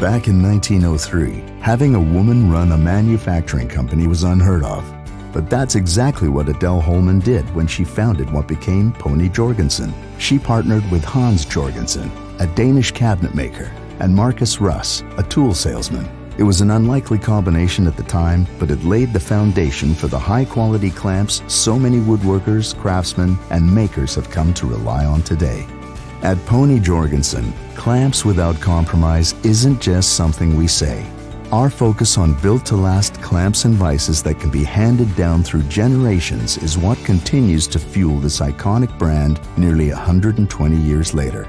Back in 1903, having a woman run a manufacturing company was unheard of. But that's exactly what Adele Holman did when she founded what became Pony Jorgensen. She partnered with Hans Jorgensen, a Danish cabinet maker, and Marcus Russ, a tool salesman. It was an unlikely combination at the time, but it laid the foundation for the high quality clamps so many woodworkers, craftsmen, and makers have come to rely on today. At Pony Jorgensen, clamps without compromise isn't just something we say. Our focus on built to last clamps and vices that can be handed down through generations is what continues to fuel this iconic brand nearly 120 years later.